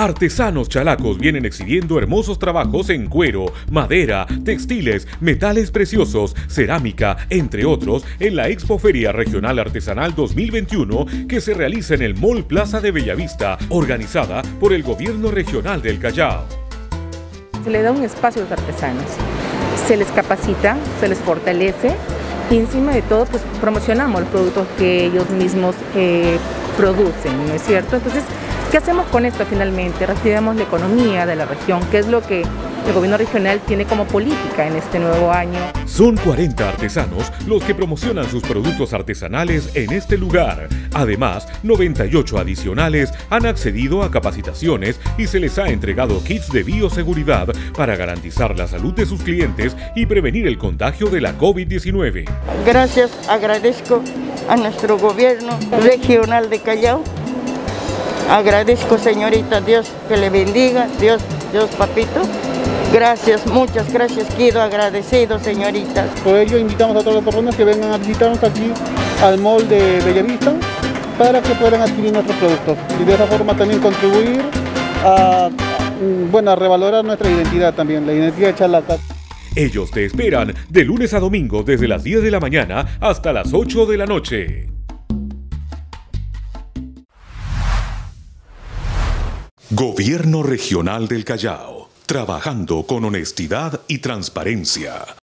Artesanos chalacos vienen exhibiendo hermosos trabajos en cuero, madera, textiles, metales preciosos, cerámica, entre otros, en la Expo Feria Regional Artesanal 2021 que se realiza en el Mall Plaza de Bellavista, organizada por el Gobierno Regional del Callao. Se le da un espacio a los artesanos, se les capacita, se les fortalece y encima de todo pues promocionamos los productos que ellos mismos eh, producen, ¿no es cierto? Entonces, ¿qué hacemos con esto finalmente? Reactivamos la economía de la región, que es lo que el gobierno regional tiene como política en este nuevo año. Son 40 artesanos los que promocionan sus productos artesanales en este lugar. Además, 98 adicionales han accedido a capacitaciones y se les ha entregado kits de bioseguridad para garantizar la salud de sus clientes y prevenir el contagio de la COVID-19. Gracias, agradezco a nuestro gobierno regional de Callao. Agradezco, señorita, Dios que le bendiga, Dios, Dios, papito. Gracias, muchas gracias, quiero agradecido, señoritas. Por ello invitamos a todas las personas que vengan a visitarnos aquí al mall de Bellavista para que puedan adquirir nuestros productos y de esa forma también contribuir a, bueno, a revalorar nuestra identidad también, la identidad de Chalaca. Ellos te esperan de lunes a domingo desde las 10 de la mañana hasta las 8 de la noche. Gobierno Regional del Callao trabajando con honestidad y transparencia.